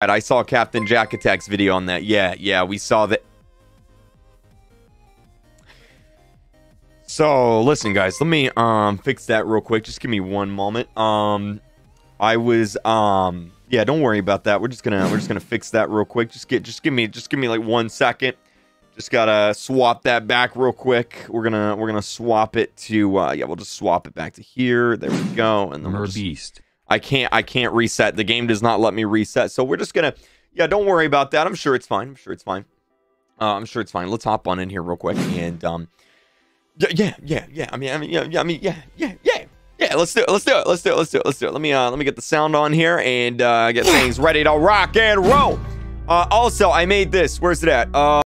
I saw Captain Jack Attack's video on that. Yeah, yeah, we saw that. So listen, guys, let me um fix that real quick. Just give me one moment. Um, I was um yeah, don't worry about that. We're just gonna we're just gonna fix that real quick. Just get just give me just give me like one second. Just gotta swap that back real quick. We're gonna we're gonna swap it to uh yeah, we'll just swap it back to here. There we go. And then we'll just, Beast. I can't I can't reset. The game does not let me reset. So we're just gonna yeah, don't worry about that. I'm sure it's fine. I'm sure it's fine. Uh, I'm sure it's fine. Let's hop on in here real quick and um yeah, yeah, yeah, yeah. I mean, I mean, yeah, yeah, I mean, yeah, yeah, yeah. Yeah, let's do it. Let's do it. Let's do it. Let's do it. Let's do it. Let me uh let me get the sound on here and uh get things ready to rock and roll. Uh also, I made this. Where's it at? Uh